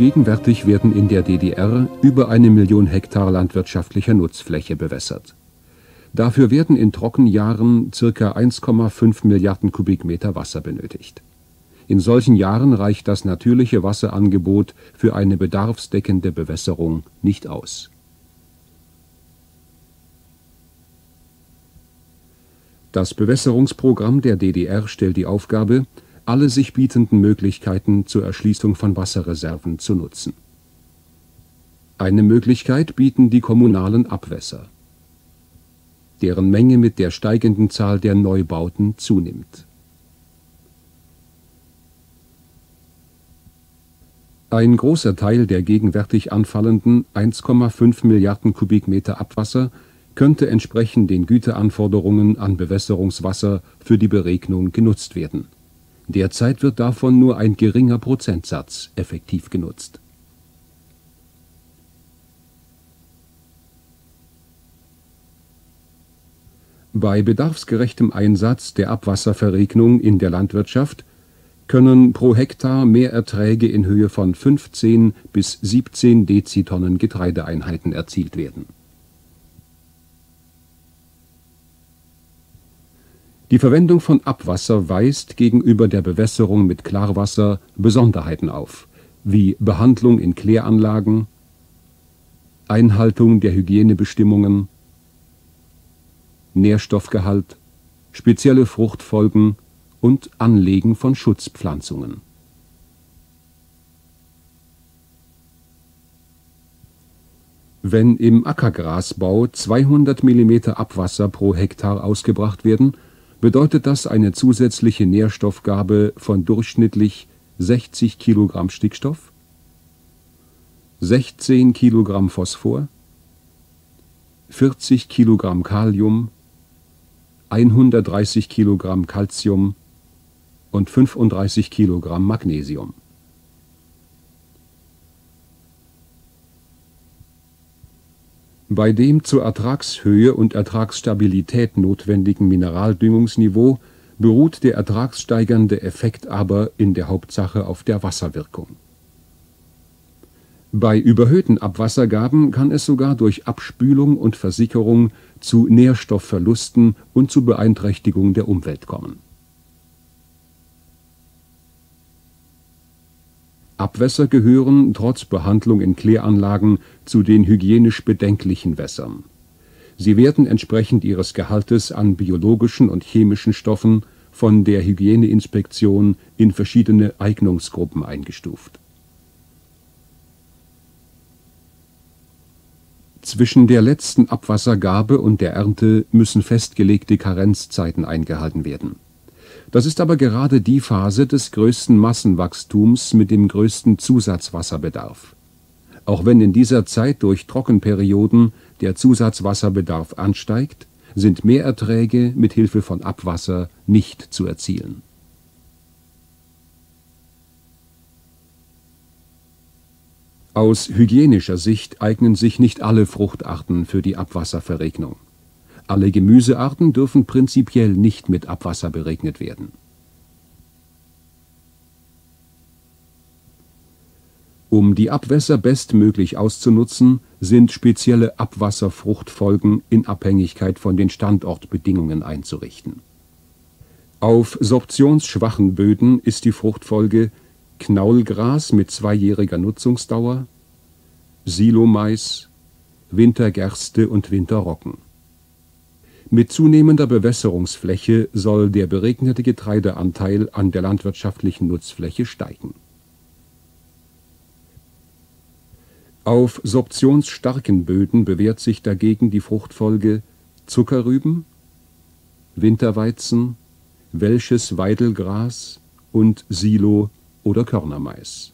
Gegenwärtig werden in der DDR über eine Million Hektar landwirtschaftlicher Nutzfläche bewässert. Dafür werden in Trockenjahren ca. 1,5 Milliarden Kubikmeter Wasser benötigt. In solchen Jahren reicht das natürliche Wasserangebot für eine bedarfsdeckende Bewässerung nicht aus. Das Bewässerungsprogramm der DDR stellt die Aufgabe, alle sich bietenden Möglichkeiten zur Erschließung von Wasserreserven zu nutzen. Eine Möglichkeit bieten die kommunalen Abwässer deren Menge mit der steigenden Zahl der Neubauten zunimmt. Ein großer Teil der gegenwärtig anfallenden 1,5 Milliarden Kubikmeter Abwasser könnte entsprechend den Güteanforderungen an Bewässerungswasser für die Beregnung genutzt werden. Derzeit wird davon nur ein geringer Prozentsatz effektiv genutzt Bei bedarfsgerechtem Einsatz der Abwasserverregnung in der Landwirtschaft können pro Hektar Mehrerträge in Höhe von 15 bis 17 Dezitonnen Getreideeinheiten erzielt werden. Die Verwendung von Abwasser weist gegenüber der Bewässerung mit Klarwasser Besonderheiten auf, wie Behandlung in Kläranlagen, Einhaltung der Hygienebestimmungen Nährstoffgehalt, spezielle Fruchtfolgen und Anlegen von Schutzpflanzungen. Wenn im Ackergrasbau 200 mm Abwasser pro Hektar ausgebracht werden, bedeutet das eine zusätzliche Nährstoffgabe von durchschnittlich 60 kg Stickstoff, 16 kg Phosphor, 40 kg Kalium? 130 Kilogramm Calcium? und 35 Kilogramm Magnesium. Bei dem zur Ertragshöhe und Ertragsstabilität notwendigen Mineraldüngungsniveau beruht der ertragssteigernde Effekt aber in der Hauptsache auf der Wasserwirkung bei überhöhten Abwassergaben kann es sogar durch Abspülung und Versickerung zu Nährstoffverlusten und zu Beeinträchtigung der Umwelt kommen. Abwässer gehören trotz Behandlung in Kläranlagen zu den hygienisch bedenklichen Wässern. Sie werden entsprechend ihres Gehaltes an biologischen und chemischen Stoffen von der Hygieneinspektion in verschiedene Eignungsgruppen eingestuft Zwischen der letzten Abwassergabe und der Ernte müssen festgelegte Karenzzeiten eingehalten werden. Das ist aber gerade die Phase des größten Massenwachstums mit dem größten Zusatzwasserbedarf. Auch wenn in dieser Zeit durch Trockenperioden der Zusatzwasserbedarf ansteigt, sind Mehrerträge mit Hilfe von Abwasser nicht zu erzielen Aus hygienischer Sicht eignen sich nicht alle Fruchtarten für die Abwasserverregnung. Alle Gemüsearten dürfen prinzipiell nicht mit Abwasser beregnet werden. Um die Abwässer bestmöglich auszunutzen, sind spezielle Abwasserfruchtfolgen in Abhängigkeit von den Standortbedingungen einzurichten. Auf sorptionsschwachen Böden ist die Fruchtfolge Knaulgras mit zweijähriger Nutzungsdauer, Silomais, Wintergerste und Winterrocken. Mit zunehmender Bewässerungsfläche soll der beregnete Getreideanteil an der landwirtschaftlichen Nutzfläche steigen. Auf sorptionsstarken Böden bewährt sich dagegen die Fruchtfolge Zuckerrüben, Winterweizen, Welsches Weidelgras und Silo oder Körnermais.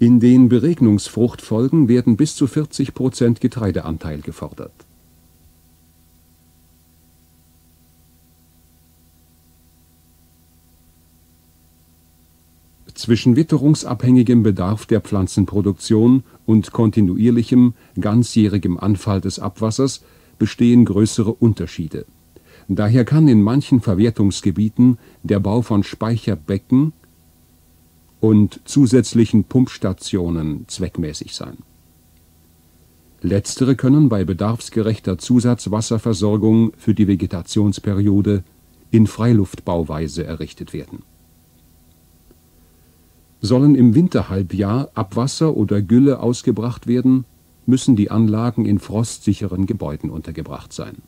In den Beregnungsfruchtfolgen werden bis zu 40 Prozent Getreideanteil gefordert. Zwischen witterungsabhängigem Bedarf der Pflanzenproduktion und kontinuierlichem, ganzjährigem Anfall des Abwassers bestehen größere Unterschiede Daher kann in manchen Verwertungsgebieten der Bau von Speicherbecken und zusätzlichen Pumpstationen zweckmäßig sein. Letztere können bei bedarfsgerechter Zusatzwasserversorgung für die Vegetationsperiode in Freiluftbauweise errichtet werden. Sollen im Winterhalbjahr Abwasser oder Gülle ausgebracht werden, müssen die Anlagen in frostsicheren Gebäuden untergebracht sein.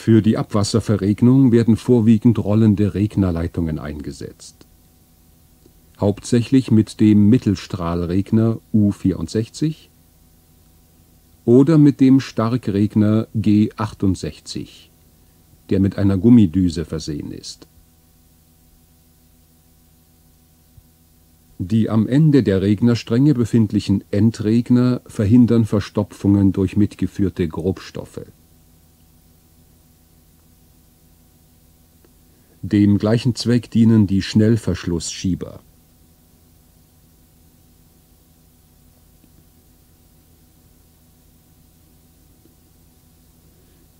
Für die Abwasserverregnung werden vorwiegend rollende Regnerleitungen eingesetzt. Hauptsächlich mit dem Mittelstrahlregner U64 oder mit dem Starkregner G68, der mit einer Gummidüse versehen ist. Die am Ende der Regnerstränge befindlichen Endregner verhindern Verstopfungen durch mitgeführte Grobstoffe. Dem gleichen Zweck dienen die Schnellverschlussschieber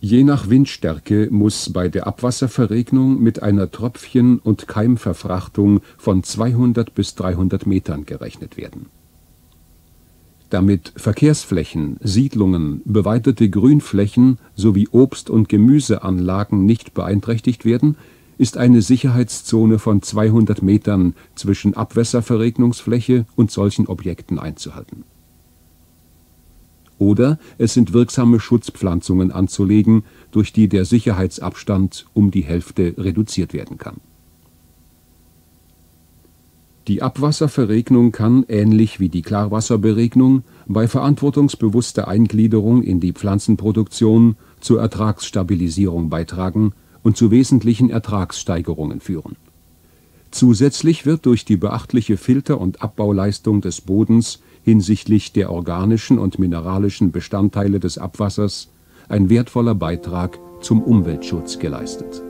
Je nach Windstärke muss bei der Abwasserverregnung mit einer Tröpfchen und Keimverfrachtung von 200 bis 300 Metern gerechnet werden. Damit Verkehrsflächen, Siedlungen, beweidete Grünflächen sowie Obst und Gemüseanlagen nicht beeinträchtigt werden, ist eine Sicherheitszone von 200 Metern zwischen Abwässerverregnungsfläche und solchen Objekten einzuhalten oder es sind wirksame Schutzpflanzungen anzulegen, durch die der Sicherheitsabstand um die Hälfte reduziert werden kann. Die Abwasserverregnung kann, ähnlich wie die Klarwasserberegnung, bei verantwortungsbewusster Eingliederung in die Pflanzenproduktion zur Ertragsstabilisierung beitragen und zu wesentlichen Ertragssteigerungen führen. Zusätzlich wird durch die beachtliche Filter und Abbauleistung des Bodens hinsichtlich der organischen und mineralischen Bestandteile des Abwassers ein wertvoller Beitrag zum Umweltschutz geleistet